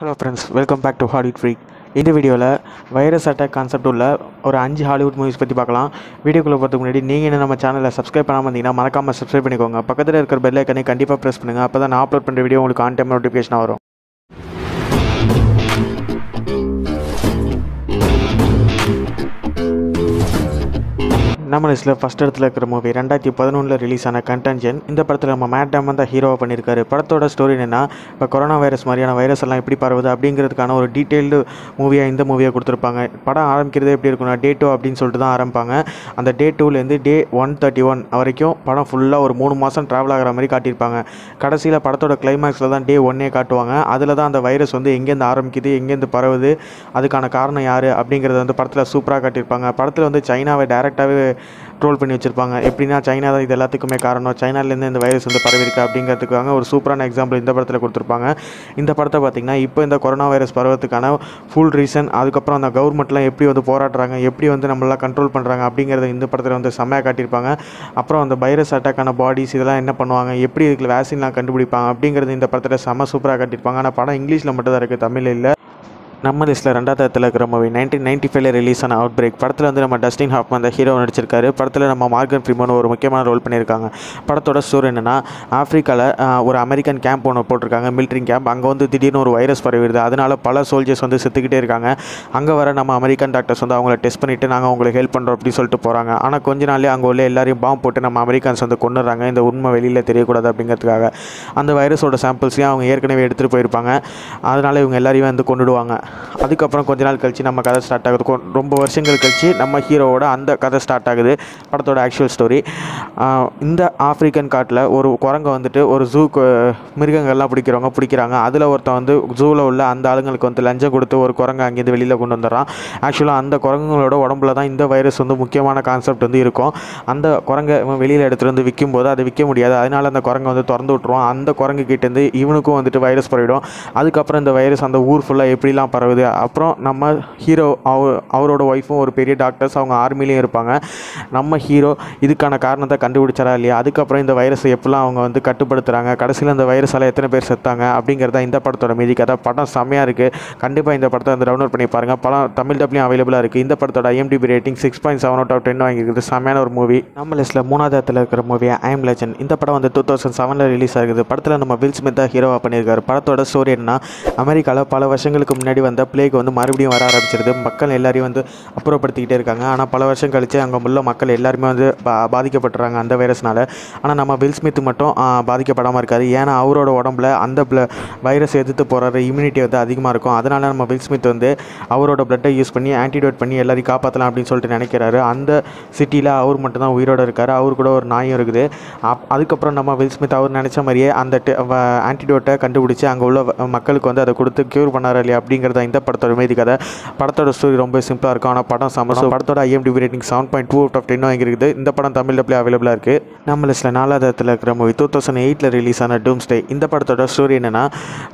Hello friends welcome back to Hollywood freak இந்த வீடியோவில் virus attack concept உள்ள ஒரு அஞ்சு ஹாலிவுட் மூவிஸ் பற்றி பார்க்கலாம். வீடியோக்குள்ளே போகிறதுக்கு முன்னாடி நீங்கள் என்ன நம்ம சேனலில் சப்ஸ்கிரைப் பண்ணாமல் இருந்தீங்கன்னா மறக்காமல் சப்ஸ்கிரைப் பண்ணிக்கோங்க. பக்கத்தில் இருக்கிற பெல் ஐக்கனை கண்டிப்பாக ப்ரெஸ் பண்ணுங்கள் அப்போ தான் நான் அப்லோட் பண்ணுற வீடியோ உங்களுக்கு ஆன் டைம் நோட்டிஃபிகேஷன் வரும். நம்ம லிஸ்ட்டில் ஃபஸ்ட் இடத்துல இருக்கிற மூவி ரெண்டாயிரத்தி பதினொன்றில் ரிலீஸ் ஆன கண்டென்ஷன் இந்த படத்தில் நம்ம மேட் டேமன் தான் ஹீரோவாக பண்ணியிருக்காரு. படத்தோட ஸ்டோரி என்னென்னா இப்போ கொரோனா வைரஸ் மாதிரியான வைரஸ் எல்லாம் எப்படி பரவுது அப்படிங்கிறதுக்கான ஒரு டீட்டெயில்டு மூவியாக இந்த மூவியை கொடுத்துருப்பாங்க. படம் ஆரம்பிக்கிறது எப்படி இருக்குன்னா டே டூ அப்படின்னு சொல்லிட்டு தான் ஆரம்பிப்பாங்க. அந்த டே டூலேருந்து டே ஒன் தேர்ட்டி ஒன் வரைக்கும் படம் ஃபுல்லாக ஒரு மூணு மாதம் ட்ராவல் ஆகிற மாதிரி காட்டியிருப்பாங்க. கடைசியில் படத்தோட கிளைமேக்ஸில் தான் டே ஒன்னே காட்டுவாங்க. அதில் தான் அந்த வைரஸ் வந்து எங்கேருந்து ஆரம்பிக்குது எங்கேருந்து பரவுது அதுக்கான காரணம் யார் அப்படிங்கிறத வந்து படத்தில் சூப்பராக காட்டியிருப்பாங்க. படத்தில் வந்து சைனாவை டேரெக்டாகவே ட்ரோல் பண்ணி வச்சுருப்பாங்க. எப்படின்னா சைனா தான் இது எல்லாத்துக்குமே காரணம். சைனாலேருந்து இந்த வைரஸ் வந்து பரவிருக்கு அப்படிங்கிறதுக்காக ஒரு சூப்பரான எக்ஸாம்பிள் இந்த படத்தில் கொடுத்துருப்பாங்க. இந்த படத்தை பார்த்திங்கன்னா இப்போ இந்த கொரோனா வைரஸ் பரவத்துக்கான ஃபுல் ரீசன் அதுக்கப்புறம் அந்த கவர்மெண்ட்லாம் எப்படி வந்து போராடுறாங்க எப்படி வந்து நம்மளாம் கண்ட்ரோல் பண்ணுறாங்க அப்படிங்கிறத இந்த படத்தில் வந்து செம்மையாக காட்டியிருப்பாங்க. அப்புறம் அந்த வைரஸ் அட்டாக்கான பாடிஸ் இதெல்லாம் என்ன பண்ணுவாங்க எப்படி இதுக்கு வேக்சின்லாம் கண்டுபிடிப்பாங்க அப்படிங்கிறது இந்த படத்தில் செம்ம சூப்பராக காட்டியிருப்பாங்க. ஆனால் படம் இங்கிலீஷில் மட்டும் தான் இருக்குது தமிழ் இல்லை. நம்ம லிஸ்ட்டில் ரெண்டாவது இடத்துல இருக்கிற மூவி நைன்டீன் நைன்டி ஃபைவ்ல ரிலீஸ் ஆன அவுட் பிரேக் படத்தில் வந்து நம்ம டஸ்டின் ஹாஃப்மன் அந்த ஹீரோ நடிச்சிருக்காரு. படத்தில் நம்ம மார்கன் ஃப்ரீமன் ஒரு முக்கியமான ரோல் பண்ணியிருக்காங்க. படத்தோட ஸ்டோரி என்னென்னா ஆஃப்ரிக்காவில் ஒரு அமெரிக்கன் கேம்ப் ஒன்று போட்டிருக்காங்க மிலிட்ரி கேம்ப் அங்கே வந்து திடீர்னு ஒரு வைரஸ் பரவிடுது. அதனால பல சோல்ஜர்ஸ் வந்து செத்துக்கிட்டே இருக்காங்க. அங்கே வர நம்ம அமெரிக்கன் டாக்டர்ஸ் வந்து அவங்கள டெஸ்ட் பண்ணிவிட்டு நாங்கள் உங்களுக்கு ஹெல்ப் பண்ணுறோம் அப்படின்னு சொல்லிட்டு போகிறாங்க ஆனால் கொஞ்ச நாளே அங்கே உள்ள எல்லாரையும் பாம்பு போட்டு நம்ம அமெரிக்கன்ஸ் வந்து கொண்டுறாங்க இந்த உண்மை வெளியில் தெரியக்கூடாது அப்படிங்கிறதுக்காக. அந்த வைரஸோட சாம்பிள்ஸையும் அவங்க ஏற்கனவே எடுத்துகிட்டு போயிருப்பாங்க. அதனால் இவங்க எல்லாரையும் வந்து கொண்டுடுவாங்க அதுக்கப்புறம் கொஞ்ச நாள் கழிச்சு நம்ம கதை ஸ்டார்ட் ஆகுது. ரொம்ப வருஷங்கள் கழிச்சு நம்ம ஹீரோவோட அந்த கதை ஸ்டார்ட் ஆகுது. படத்தோட ஆக்சுவல் ஸ்டோரி இந்த ஆப்பிரிக்கன் காட்டில் ஒரு குரங்கை வந்துட்டு ஒரு ஜூக்கு மிருகங்கள்லாம் பிடிக்கிறவங்க பிடிக்கிறாங்க. அதில் ஒருத்தன் வந்து ஜூவில் உள்ள அந்த ஆளுங்களுக்கு வந்து லஞ்சம் கொடுத்து ஒரு குரங்கை அங்கேருந்து வெளியில் கொண்டு வந்துடுறான். ஆக்சுவலாக அந்த குரங்குகளோட உடம்புல தான் இந்த வைரஸ் வந்து முக்கியமான கான்செப்ட் வந்து இருக்கும். அந்த குரங்கை வெளியில் எடுத்துகிட்டு வந்து விற்கும் போது அதை விற்க முடியாது. அதனால அந்த குரங்கை வந்து திறந்து விட்ருவான் அந்த குரங்கு கிட்டேருந்து இவனுக்கும் வந்துட்டு வைரஸ் பரவிடும். அதுக்கப்புறம் இந்த வைரஸ் அந்த ஊர் ஃபுல்லாக எப்படிலாம் பரவுது. அப்புறம் நம்ம ஹீரோ அவ அவரோட ஒய்ஃபும் ஒரு பெரிய டாக்டர்ஸ் அவங்க ஆர்மிலையும் இருப்பாங்க. நம்ம ஹீரோ இதுக்கான காரணத்தை கண்டுபிடிச்சாரா இல்லையா? அதுக்கப்புறம் இந்த வைரஸை எப்படிலாம் அவங்க வந்து கட்டுப்படுத்துகிறாங்க கடைசியில் அந்த வைரஸால் எத்தனை பேர் செத்தாங்க? அப்படிங்கிறத இந்த படத்தோட மீதி கதை. படம் செம்மையாக இருக்குது கண்டிப்பாக இந்த படத்தை வந்து டவுன்லோட் பண்ணி பாருங்கள் படம் தமிழ் டப்லையும் அவைலபிளாக இருக்குது இந்த படத்தோட IMDb rating six point seven out of ten வாங்கியிருக்குது. செம்மையான ஒரு மூவி நம்ம லிஸ்ட்டில் மூணாவது இடத்துல இருக்கிற மூவி ஐம் லெஜன் இந்த படம் வந்து டூ தௌசண்ட் செவனில் ரிலீஸ் ஆகுது. படத்தில் நம்ம வில் ஸ்மித் தான் ஹீரோவாக பண்ணியிருக்காரு. படத்தோட ஸ்டோரி என்னன்னா அமெரிக்காவில் பல வருஷங்களுக்கு முன்னாடி வந்த பிளேக் வந்து மறுபடியும் வர ஆரம்பிச்சிருது. மக்கள் எல்லாரையும் வந்து அப்புறப்படுத்திக்கிட்டே இருக்காங்க. ஆனால் பல வருஷம் கழிச்சு அங்கே உள்ள மக்கள் எல்லாருமே வந்து பா பாதிக்கப்பட்டுறாங்க அந்த வைரஸ்னால ஆனால் நம்ம வில் ஸ்மித் மட்டும் பாதிக்கப்படாமல் இருக்காது ஏன்னா அவரோட உடம்புல அந்த ப்ள வைரஸ் எதிர்த்து போகிற இம்யூனிட்டி வந்து அதிகமாக இருக்கும். அதனால நம்ம வில் ஸ்மித் வந்து அவரோட பிளட்டை யூஸ் பண்ணி ஆன்டிடோட் பண்ணி எல்லாரையும் காப்பாற்றலாம் அப்படின்னு சொல்லிட்டு நினைக்கிறாரு. அந்த சிட்டியில் அவர் மட்டும்தான் உயிரோடு இருக்கார். அவர் கூட ஒரு நாயும் இருக்குது. அப் அதுக்கப்புறம் நம்ம வில் ஸ்மித் அவர் நினச்ச மாதிரியே அந்த ஆன்டிடோட்டை கண்டுபிடிச்சி அங்கே உள்ள மக்களுக்கு வந்து அதை கொடுத்து க்யூர் பண்ணாரு இல்லையா அப்படிங்கிறத இந்த படத்தோட மீதி கதை. படத்தோட ஸ்டோரி ரொம்ப சிம்பிளாக இருக்கும். ஆனால் படம் சமசோ படத்தோட IMDb rating seven point two out of ten வாங்கியிருக்குது. இந்த படம் தமிழில் பிளே அவைலபிளாக இருக்குது நம்ம லிஸ்ட்டில் நாலாவது இடத்துல இருக்கிற மூவி டூ தௌசண்ட் எயிட்டில் ரிலீஸ் ஆன டூம்ஸ்டே இந்த படத்தோட ஸ்டோரி என்னென்னா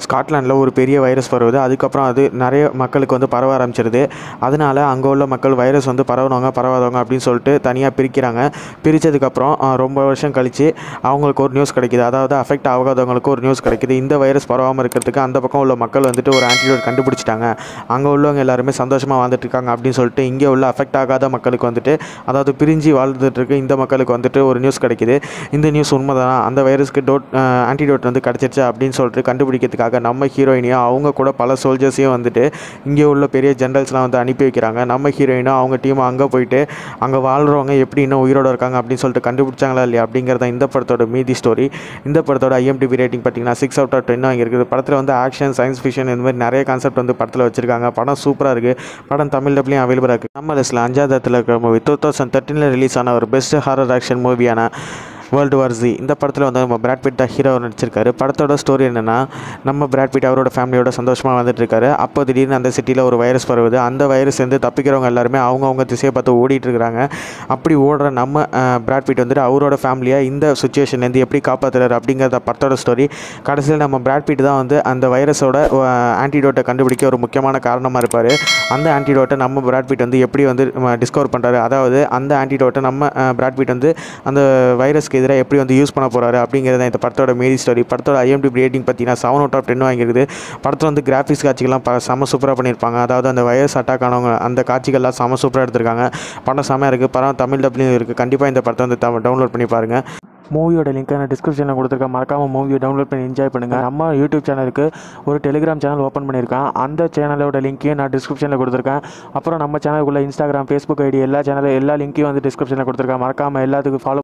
ஸ்காட்லாண்டில் ஒரு பெரிய வைரஸ் பரவுது. அதுக்கப்புறம் அது நிறைய மக்களுக்கு வந்து பரவ ஆரம்பிச்சிருது. அதனால அங்கே உள்ள மக்கள் வைரஸ் வந்து பரவுனவங்க பரவாதவங்க அப்படின்னு சொல்லிட்டு தனியாக பிரிக்கிறாங்க. பிரித்ததுக்கப்புறம் ரொம்ப வருஷம் கழித்து அவங்களுக்கு ஒரு நியூஸ் கிடைக்குது. அதாவது அஃபெக்ட் ஆகாதவங்களுக்கு ஒரு நியூஸ் கிடைக்குது. இந்த வைரஸ் பரவாமல் இருக்கிறதுக்கு அந்த பக்கம் உள்ள மக்கள் வந்துட்டு ஒரு ஆன்டிடோட் கண்டுபிடிச்சிட்டாங்க. அங்கே உள்ளவங்க எல்லாருமே சந்தோஷமாக வாழ்ந்துட்டுருக்காங்க அப்படின்னு சொல்லிட்டு இங்கே உள்ள அஃபெக்ட் ஆகாத மக்களுக்கு வந்துட்டு அதாவது பிரிஞ்சு வாழ்ந்துட்டுருக்கு இந்த மக்களுக்கு வந்துட்டு ஒரு நியூஸ் கிடைக்கிது. இந்த நியூஸ் உண்மைதானா? அந்த வைரஸ்க்கு டோட் ஆன்டிடோட் வந்து கிடச்சிருச்சு அப்படின்னு சொல்லிட்டு கண்டுபிடிக்கிறதுக்காக நம்ம ஹீரோயினையும் அவங்க கூட பல சோல்ஜர்ஸையும் வந்துட்டு இங்கே உள்ள பெரிய ஜென்ரல்ஸ்லாம் வந்து அனுப்பி வைக்கிறாங்க. நம்ம ஹீரோயினும் அவங்க டீம் அங்கே போயிட்டு அங்கே வாழ்கிறவங்க எப்படி இன்னும் உயிரோட இருக்காங்க அப்படின்னு சொல்லிட்டு கண்டுபிடிச்சாங்களா இல்லையா அப்படிங்கிறத இந்த படத்தோட மீதி ஸ்டோரி இந்த படத்தோட ஐஎம்டிபி ரேட்டிங் பார்த்தீங்கன்னா சிக்ஸ் அவுட் ஆஃப் டென் வாங்கியிருக்குது படத்தில் வந்து ஆக்ஷன் சயின்ஸ் ஃபிக்ஷன் இந்த மாதிரி நிறைய கான்செப்ட் வந்து படத்தில் வச்சிருக்காங்க. படம் சூப்பராக இருக்குது படம் தமிழ் டப்லையும் அவைலபிளாக இருக்குது நம்ம லிஸ்ட்டில் அஞ்சாவது இடத்துல இருக்கிற மூவி டூ தௌசண்ட் தேர்ட்டீனில் ரிலீஸ் ஆன ஒரு பெஸ்ட் ஹாரர் ஆக்ஷன் மூவியான வேர்ல்டு வார் ஜி இந்த படத்தில் வந்து நம்ம பிராட் பிட் தான் ஹீரோ நடிச்சிருக்காரு. படத்தோட ஸ்டோரி என்னென்னா நம்ம பிராட் பிட் அவரோட ஃபேமிலியோட சந்தோஷமாக வந்துட்டு இருக்காரு. அப்போ திடீர்னு அந்த சிட்டியில் ஒரு வைரஸ் பரவுது. அந்த வைரஸ் வந்து தப்பிக்கிறவங்க எல்லாருமே அவங்கவுங்க திசையை பார்த்து ஓடிட்டு இருக்கிறாங்க. அப்படி ஓடுற நம்ம பிராட் பிட் வந்துட்டு அவரோட ஃபேமிலியை இந்த சுச்சுவேஷன்லேருந்து எப்படி காப்பாற்றுறாரு அப்படிங்கிறத படத்தோட ஸ்டோரி கடைசியில் நம்ம பிராட் பிட் தான் வந்து அந்த வைரஸோட ஆன்டிடோட்டை கண்டுபிடிக்க ஒரு முக்கியமான காரணமாக இருப்பார். அந்த ஆன்டிடோட்டை நம்ம பிராட் பிட் வந்து எப்படி வந்து டிஸ்கவர் பண்ணுறாரு அதாவது அந்த ஆன்டிடோட்டை நம்ம பிராட் பிட் வந்து அந்த வைரஸ்க்கு வைரஸ்க்கு எதிராக எப்படி வந்து யூஸ் பண்ண போகிறாரு அப்படிங்கிறது இந்த படத்தோட மீதி ஸ்டோரி படத்தோட ஐஎம்டி ரேட்டிங் பார்த்தீங்கன்னா செவன் அவுட் ஆஃப் டென் வாங்கியிருக்குது. படத்தில் வந்து கிராஃபிக்ஸ் காட்சிகள்லாம் ப செம சூப்பராக பண்ணியிருப்பாங்க. அதாவது அந்த வயர்ஸ் அட்டாக் ஆனவங்க அந்த காட்சிகள்லாம் செம சூப்பராக எடுத்திருக்காங்க. படம் செமையாக இருக்குது படம் தமிழ் டப்லையும் இருக்குது கண்டிப்பாக இந்த படத்தை வந்து டவுன்லோட் பண்ணி பாருங்கள் மூவியோட லிங்க் நான் டிஸ்கிரிப்ஷனில் கொடுத்துருக்கேன். மறக்காமல் மூவியை டவுன்லோட் பண்ணி என்ஜாய் பண்ணுங்கள் நம்ம யூடியூப் சேனலுக்கு ஒரு டெலிகிராம் சேனல் ஓப்பன் பண்ணியிருக்கேன். அந்த சேனலோட லிங்க்கையும் நான் டிஸ்கிரிப்ஷனில் கொடுத்துருக்கேன். அப்புறம் நம்ம சேனலுக்குள்ள இன்ஸ்டாகிராம் ஃபேஸ்புக் ஐடி எல்லா சேனலும் எல்லா லிங்க்கையும் வந்து டிஸ்கிரிப்ஷனில் கொடுத்துருக்கேன். மறக்காமல் எல்லாத்துக்கும் ஃபாலோ